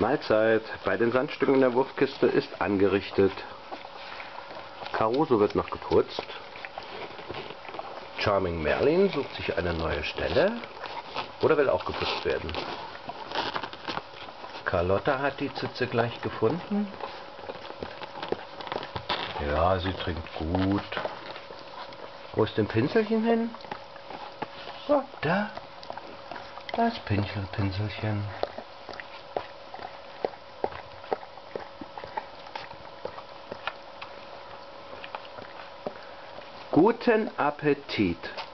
Mahlzeit. Bei den Sandstücken in der Wurfkiste ist angerichtet. Caruso wird noch geputzt. Charming Merlin sucht sich eine neue Stelle oder will auch geputzt werden. Carlotta hat die Zitze gleich gefunden. Ja, sie trinkt gut. Wo ist denn Pinselchen hin? Oh, da. Das Pinsel, Pinselchen. Guten Appetit!